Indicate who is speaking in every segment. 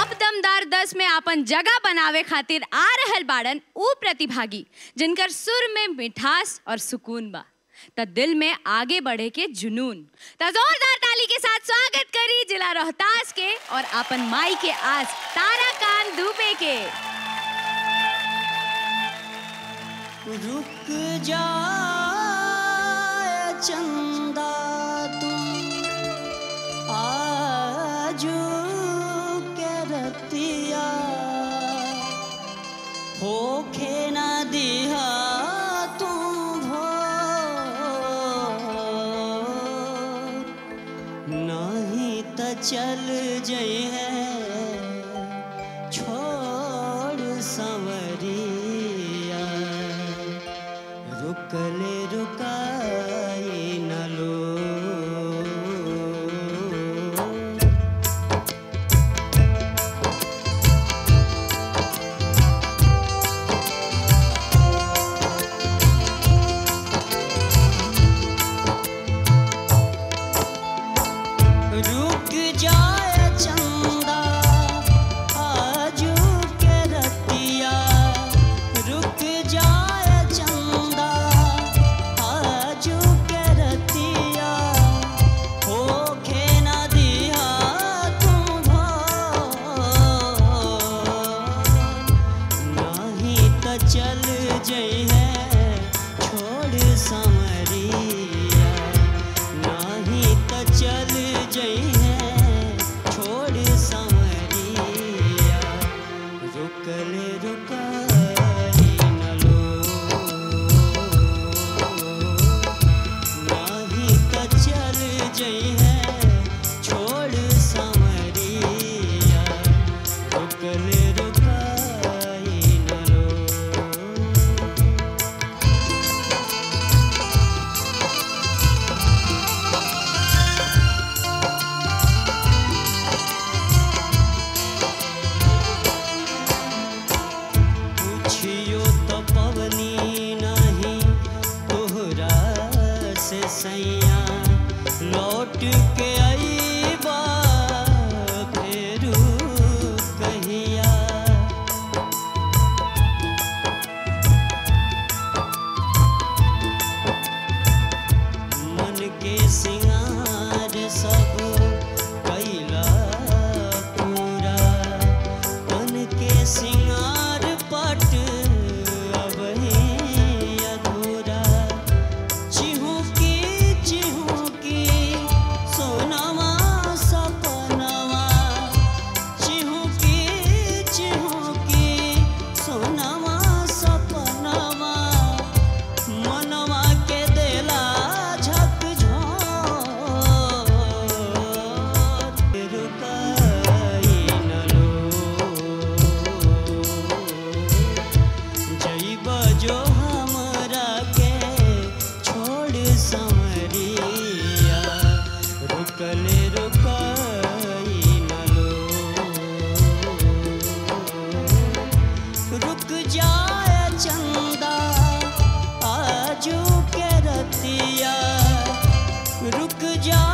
Speaker 1: अब दमदार दस में आपन जगह बनावे खातिर आ रहल बाड़न ऊ प्रतिभागी, जिनकर सुर में मिठास और सुकून बा। त दिल में आगे बढ़े के जुनून। त जोरदार ताली के साथ स्वागत करी जिला रोहतास के और आपन माई के आज तारा कान दुबे के।
Speaker 2: रुक जा चंदा तू आज करतिया हो होखे न दिया तुम हो नहीं तो चल जई है। रुकाय न लो good job.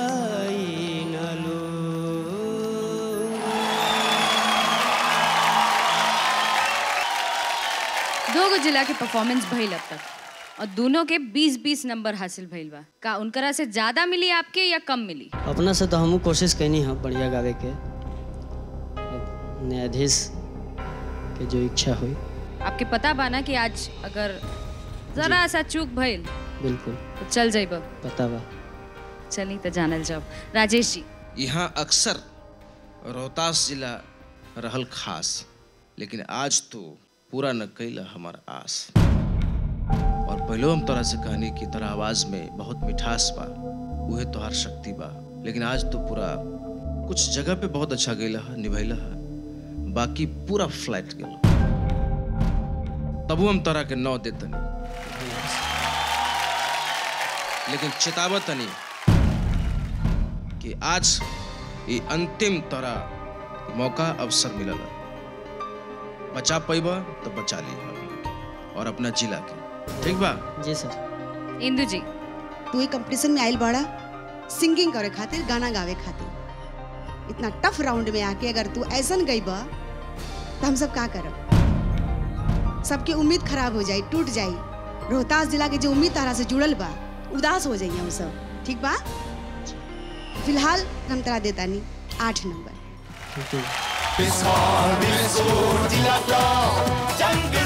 Speaker 1: दो दोगो जिला के परफॉर्मेंस भइल अब तक। और दोनों के 20-20 नंबर हासिल भइल बा। का उनकरा से ज़्यादा मिली आपके या कम मिली?
Speaker 2: अपना से तो हम कोशिश कैनी हम बढ़िया गावे के। न्यायाधीश के जो इच्छा हुई।
Speaker 1: आपके पता बाना कि आज अगर जरा सा चूक भइल
Speaker 2: बिल्कुल।
Speaker 1: तो चल जाइब।
Speaker 2: पता बा।
Speaker 1: चली तो जानल जाब राजेश जी।
Speaker 3: यहाँ अक्सर रोहतास जिला रहल खास लेकिन आज तो पूरा न कैला हमार आस। और पहले हम तोरा से कहनी कि तोरा आवाज़ में बहुत मिठास बा, उहे तोहार शक्ति बा। लेकिन आज तो पूरा कुछ जगह पे बहुत अच्छा गैला है, निभैला है। बाकी पूरा फ्लैट गेल तबू हम तोरा के नौ देतनी लेकिन चेतावत तनी कि आज ये अंतिम तोरा मौका अवसर मिलल है। बचा पैबा तो बचा ली। और अपना जिला के। ठीक बा?
Speaker 2: जी सर।
Speaker 1: इंदु जी।
Speaker 4: तू ही कंपटीशन में आइल बाड़ा। सिंगिंग करे खातिर गाना गावे खातिर। इतना टफ राउंड में आके अगर तू ऐसा गई बा तो हम सब का करब? सबके उम्मीद खराब हो जाई टूट जाई। रोहतास जिला के जो उम्मीद तारा से जुड़ल बा उदास हो जाई हम सब। ठीक बा? फ़िलहाल हम तरा देता नहीं। आठ नंबर।
Speaker 2: ठीक है
Speaker 5: बिस्मिल्लाह जिला का जंग